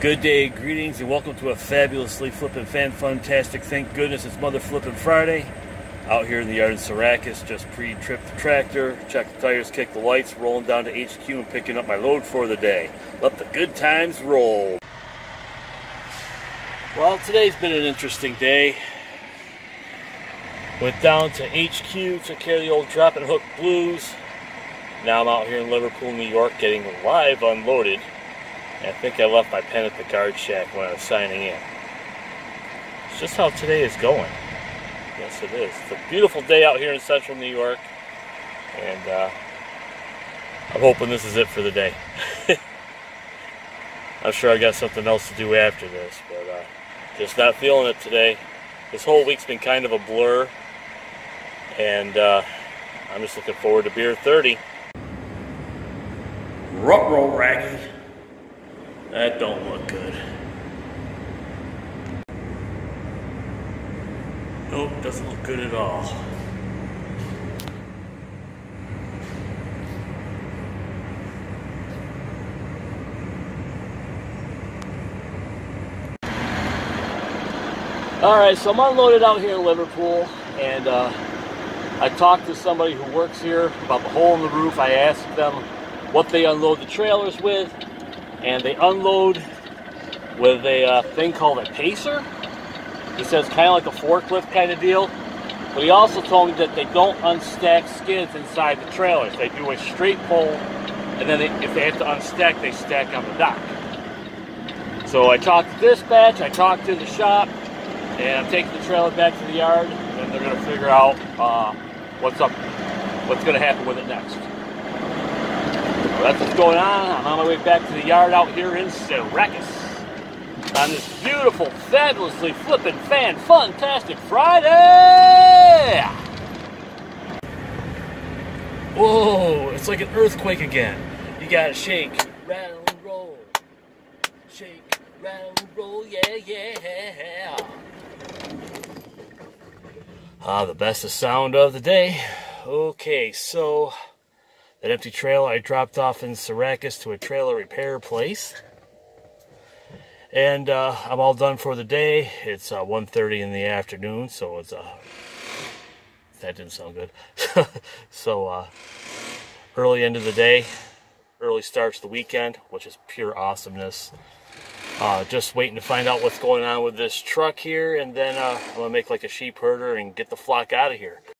Good day, greetings, and welcome to a fabulously flippin' fan fantastic. Thank goodness it's Mother Flippin' Friday. Out here in the yard in Syracuse, just pre trip the tractor, check the tires, kick the lights, rolling down to HQ and picking up my load for the day. Let the good times roll. Well, today's been an interesting day. Went down to HQ, took care of the old drop and hook blues. Now I'm out here in Liverpool, New York, getting live unloaded. I think I left my pen at the guard shack when I was signing in. It's just how today is going. Yes, it is. It's a beautiful day out here in central New York. And uh, I'm hoping this is it for the day. I'm sure I got something else to do after this, but uh, just not feeling it today. This whole week's been kind of a blur. And uh, I'm just looking forward to beer 30. Ruh-roh, Raggy. That don't look good. Nope, doesn't look good at all. All right, so I'm unloaded out here in Liverpool, and uh, I talked to somebody who works here about the hole in the roof. I asked them what they unload the trailers with, and they unload with a uh, thing called a pacer. He says kind of like a forklift kind of deal. But he also told me that they don't unstack skids inside the trailers. They do a straight pull, and then they, if they have to unstack, they stack on the dock. So I talked to dispatch, I talked to the shop, and I'm taking the trailer back to the yard, and they're going to figure out uh, what's up, what's going to happen with it next. That's what's going on. I'm on my way back to the yard out here in Syracuse on this beautiful, fabulously flippin' fan fantastic Friday! Whoa, it's like an earthquake again. You gotta shake, rattle, roll. Shake, rattle, roll, yeah, yeah. Ah, the best sound of the day. Okay, so that empty trailer I dropped off in Syracuse to a trailer repair place. And uh, I'm all done for the day. It's uh, 1.30 in the afternoon, so it's... Uh, that didn't sound good. so, uh, early end of the day, early starts the weekend, which is pure awesomeness. Uh, just waiting to find out what's going on with this truck here, and then uh, I'm to make like a sheep herder and get the flock out of here.